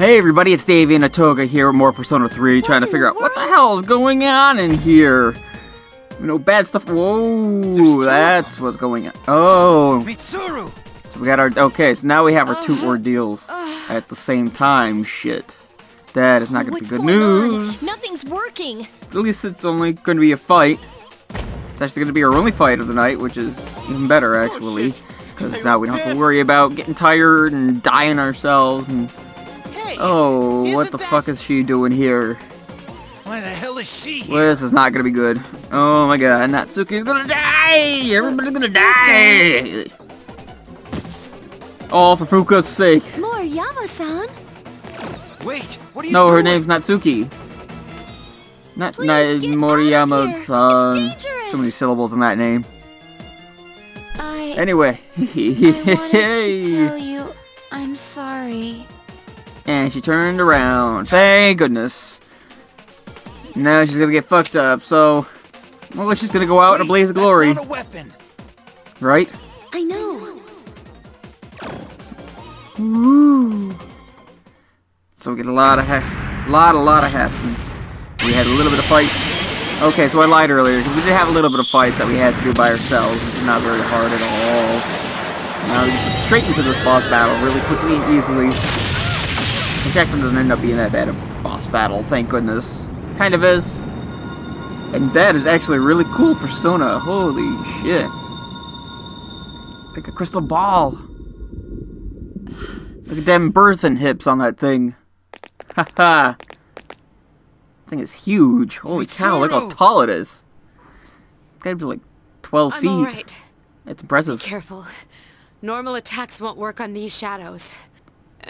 Hey everybody, it's Viviantoga here with more Persona 3, trying to figure out what the hell is going on in here. You know, bad stuff. Whoa, that's what's going on. Oh, Mitsuru! so we got our. Okay, so now we have our two uh-huh. ordeals uh. at the same time. Shit. That is not gonna What's be good news. on? Nothing's working. At least it's only gonna be a fight. It's actually gonna be our only fight of the night, which is even better oh, actually. Because I now we don't have to worry about getting tired and dying ourselves and. Hey! Oh, what isn't the that- fuck is she doing here? Why the hell is she here? Well, this is not gonna be good. Oh my god, Natsuki's gonna die! Everybody's gonna die! All for Fuuka's sake. Moriyama-san, Wait, what are you No, doing? her name's Natsuki. Not Please Na- get out of here. Moriyama-san. So many syllables in that name. I, Anyway. I wanted to tell you I'm sorry. And she turned around. Thank goodness. Now she's gonna get fucked up, so... Well, she's gonna go out in a blaze of that's glory. not a weapon. Right? I know. Woo. So we get a lot of ha lot, a lot of happening. We had a little bit of fight. Okay, so I lied earlier because we did have a little bit of fights that we had to do by ourselves, which is not very hard at all. Now we just straight into this boss battle really quickly and easily. Actually doesn't end up being that bad of a boss battle, thank goodness. Kind of is. And that is actually a really cool persona. Holy shit. Like a crystal ball. Look at them birthing hips on that thing. Haha. thing is huge. Holy cow, look how tall it is. Gotta be like 12 I'm feet. all right. It's impressive. Be Careful. Normal attacks won't work on these shadows.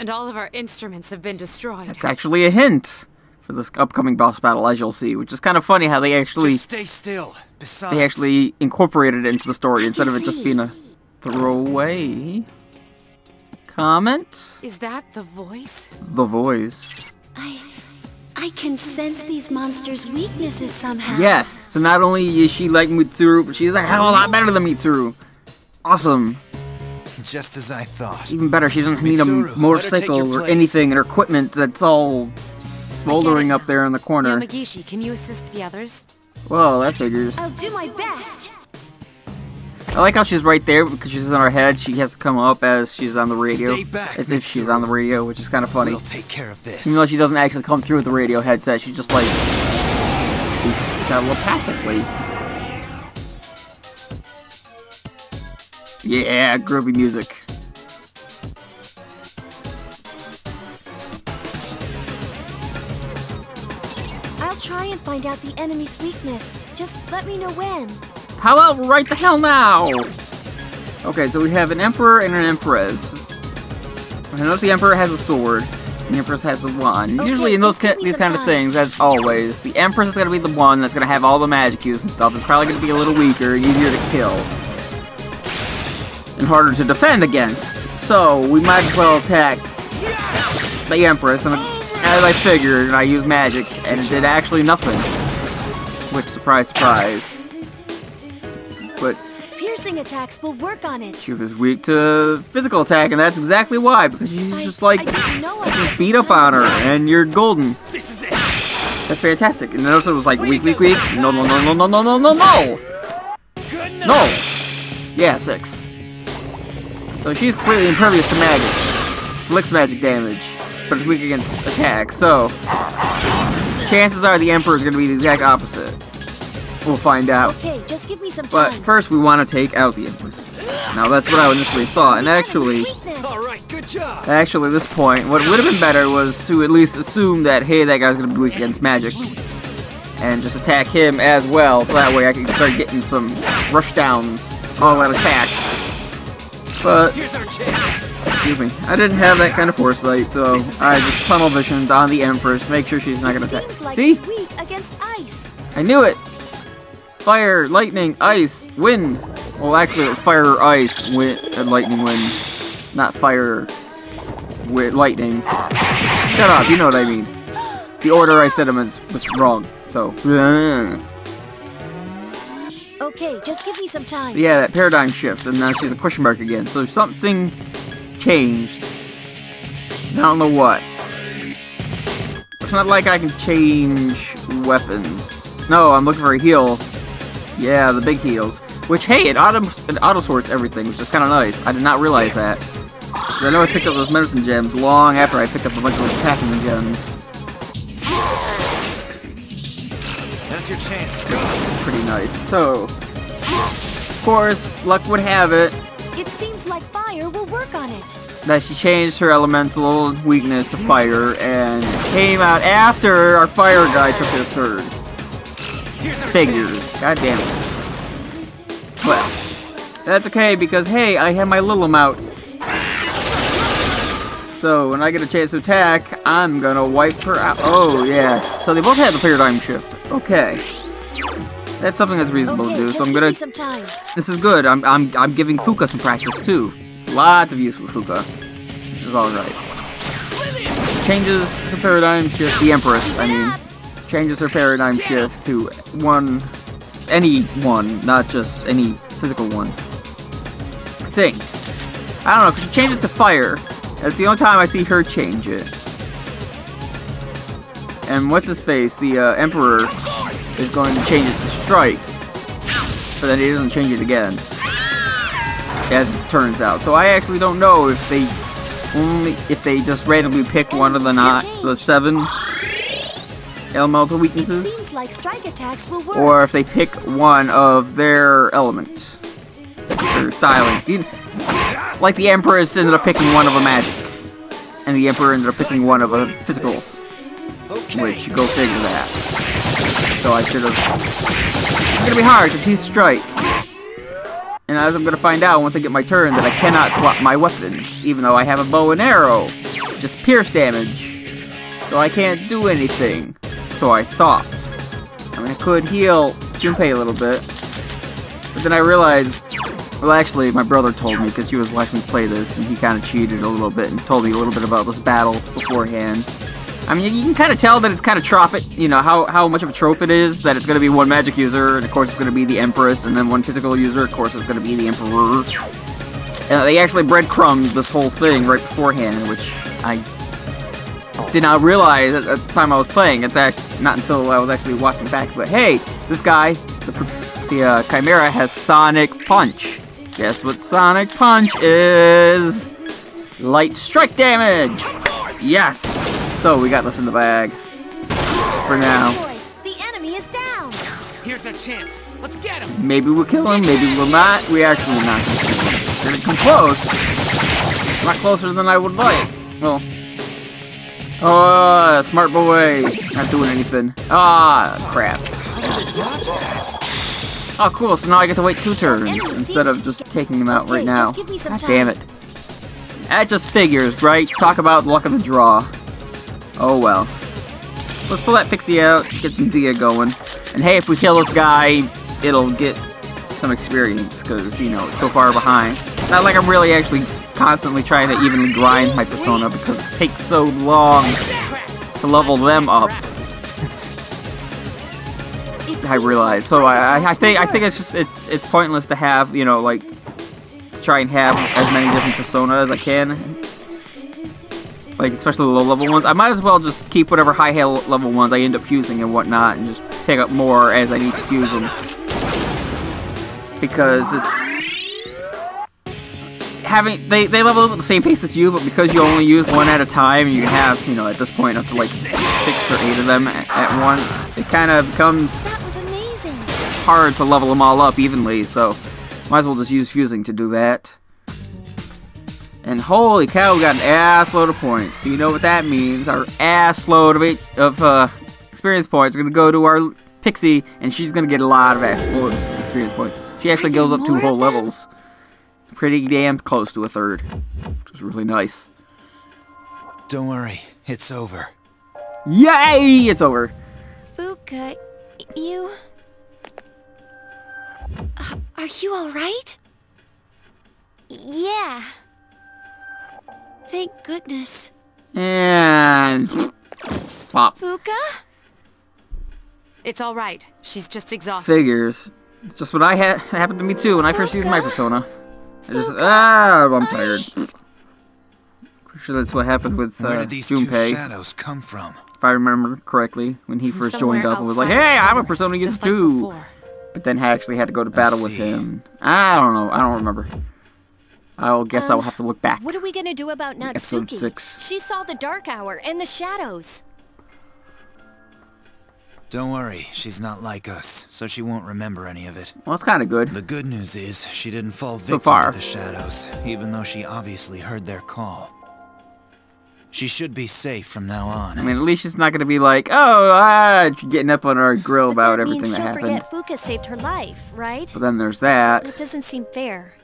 And all of our instruments have been destroyed. It's actually a hint for this upcoming boss battle, as you'll see, which is kind of funny how they actually Just stay still. Besides, they actually incorporated it into the story instead of it just being a throwaway comment. Is that the voice? The voice. I, I can sense these monsters' weaknesses somehow. Yes. So not only is she like Mitsuru, but she's like a hell of a lot better than Mitsuru. Awesome. Just as I thought. Even better, she doesn't need a Mitsuru, let motorcycle or anything and her equipment that's all smoldering up there in the corner. Yamagishi, can you assist the others? Well, that figures. I'll do my best. I like how she's right there because she's in her head. She has to come up as she's on the radio, Stay back, as if she's on the radio, which is kind of funny. We'll take care of this. Even though she doesn't actually come through with the radio headset, she just like speaks telepathically. Yeah, groovy music. I'll try and find out the enemy's weakness. Just let me know when. How about right the hell now? Okay, so we have an emperor and an empress. I notice the emperor has a sword, and the empress has a wand. Okay, Usually in those ki- these kind of things, as always, the empress is gonna be the one that's gonna have all the magic use and stuff. It's probably gonna be a little weaker, easier to kill, and harder to defend against. So we might as well attack the empress, and as I figured, I used magic, and it did actually nothing. Which, surprise, surprise. But Piercing attacks will work on it. she was weak to physical attack, and that's exactly why, because she's I- just like, I didn't know I just beat up on her, and you're golden. This is it. That's fantastic. And notice it was like, weak, weak, weak. No, no, no, no, no, no, no, no, no! No! Yeah, six. So she's completely impervious to magic. Flicks magic damage, but it's weak against attack, so... Chances are the Emperor is going to be the exact opposite. We'll find out. Okay, just give me some time. But first, we want to take out the Empress. Now, that's what I initially thought, and actually... All right, good job. Actually, at this point, what would have been better was to at least assume that, hey, that guy's gonna be weak against magic. And just attack him as well, so that way I can start getting some rush downs, all out attacks. But, Here's our chance. excuse me, I didn't have that kind of foresight, so I just tunnel visioned on the Empress make sure she's not gonna attack. See? against ice. I knew it! Fire, lightning, ice, wind. Well, actually, it was fire, ice, wind, and uh, lightning, wind. Not fire, wi- lightning. Shut up, you know what I mean. The order I said them is was wrong. So, Okay, just give me some time. yeah, that paradigm shift, and now she's a question mark again. So something changed. I don't know what. It's not like I can change weapons. No, I'm looking for a heal. Yeah, the big heals. Which, hey, it auto, it auto sorts everything, which is kind of nice. I did not realize that. I know I picked up those medicine gems long after I picked up a bunch of those attacking gems. That's your chance. Pretty nice. So, of course, luck would have it It seems like fire will work on it. that she changed her elemental weakness to fire and came out after our fire guy took his turn. Here's Figures. God damn it. Well, that's okay because hey, I have my Lilim out. So when I get a chance to attack, I'm gonna wipe her out. Oh yeah. So they both had the paradigm shift. Okay. That's something that's reasonable Okay, to do. So I'm gonna. This is good. I'm I'm I'm giving Fuuka some practice too. Lots of use with Fuuka, which is all right. Changes her paradigm shift. The Empress, I mean, changes her paradigm shift to one, any one, not just any physical one. Thing. I don't know. If she changed it to fire, that's the only time I see her change it. And what's his face? The uh, Emperor is going to change it to strike but then he doesn't change it again. As it turns out. So I actually don't know if they only if they just randomly pick one of the not the seven elemental weaknesses. like strike attacks will work. Or if they pick one of their elements. Or styling. Like the Empress ended up picking one of a magic. And the Emperor ended up picking one of a physical. Which, go figure that. So I should have... It's gonna be hard, because he's strike. And as I'm gonna find out once I get my turn, that I cannot swap my weapons, even though I have a bow and arrow. Just pierce damage. So I can't do anything. So I thought. I mean, I could heal Junpei a little bit. But then I realized... Well, actually, my brother told me, because he was watching me play this, and he kind of cheated a little bit, and told me a little bit about this battle beforehand. I mean, you can kind of tell that it's kind of tropic, you know, how, how much of a trope it is, that it's going to be one magic user, and of course it's going to be the Empress, and then one physical user, of course it's going to be the Emperor. And they actually breadcrumbed this whole thing right beforehand, which I did not realize at, at the time I was playing. In fact, not until I was actually watching back, but hey, this guy, the, the uh, Chimera, has Sonic Punch. Guess what Sonic Punch is? Light strike damage! Yes! So we got this in the bag. For now. The enemy is down. Here's our chance. Let's get him. Maybe we'll kill him, maybe we'll not. We actually will not kill him. We're gonna come close. Not closer than I would like. Well. Oh, smart boy. Not doing anything. Ah, crap. Oh, cool. So now I get to wait two turns instead of just taking him out right now. just give me some God damn it. That just figures, right? Talk about luck of the draw. Oh well. Let's pull that pixie out, get some Dia going. And hey, if we kill this guy, it'll get some experience, because, you know, it's so far behind. Not like I'm really actually constantly trying to evenly grind my persona, because it takes so long to level them up. I realize. So I, I, think I think it's just it's it's pointless to have you know like try and have as many different personas as I can. Like especially the low level ones. I might as well just keep whatever high hell level ones I end up fusing and whatnot, and just pick up more as I need to fuse them. Because it's having they they level up at the same pace as you, but because you only use one at a time, you have you know at this point up to like six or eight of them at, at once. It kind of becomes That was amazing. hard to level them all up evenly, so might as well just use fusing to do that. And holy cow, we got an ass load of points. So you know what that means. Our ass load of, eight, of uh, experience points are going to go to our Pixie, and she's going to get a lot of ass load experience points. She actually goes up two whole them? levels. Pretty damn close to a third. Which is really nice. Don't worry. It's over. Yay! It's over. Fuuka, you... Uh, Are you alright? Yeah. Thank goodness. And... Flop. Fuuka? It's all right. She's just exhausted. Figures. It's just what I had happened to me too when I first used my persona. I just Fuuka? ah, I'm tired. sure that's what happened with Where uh, did these two shadows come from? if I remember correctly, when he From first joined up and was like, "Hey, I'm a Persona User just like too," before. but then I actually had to go to battle with him. I don't know. I don't remember. I'll guess I'll Um, have to look back. What are we gonna do about Episode Natsuki? six. She saw the dark hour and the shadows. Don't worry, she's not like us, so she won't remember any of it. Well, that's kind of good. The good news is, she didn't fall victim far. to the shadows, even though she obviously heard their call. She should be safe from now on. I mean, at least she's not going to be like, "Oh, ah," getting up on our grill But about that everything means that she'll happened. forget Fuuka saved her life, right? But then there's that, It doesn't seem fair.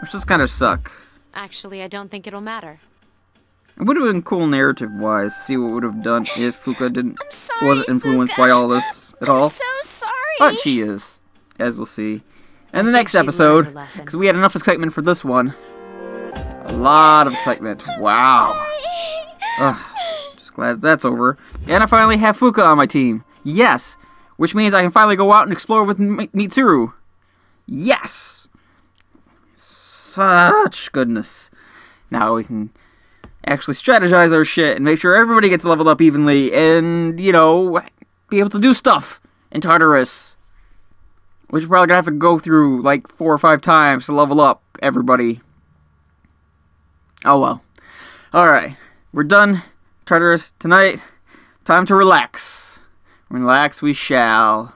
Which does kind of suck. Actually, I don't think it'll matter. It would have been cool narrative-wise to see what would have done if Fuuka didn't sorry, wasn't influenced Fuuka. by all this at I'm all. so sorry. But she is, as we'll see. In the next episode, because we had enough excitement for this one. A lot of excitement. Wow. Ugh, just glad that's over. And I finally have Fuuka on my team. Yes. Which means I can finally go out and explore with M- Mitsuru. Yes. Such goodness. Now we can actually strategize our shit and make sure everybody gets leveled up evenly and, you know, be able to do stuff in Tartarus. Which we're probably gonna have to go through like four or five times to level up everybody. Oh well. Alright. We're done. Tartarus tonight. Time to relax. Relax we shall.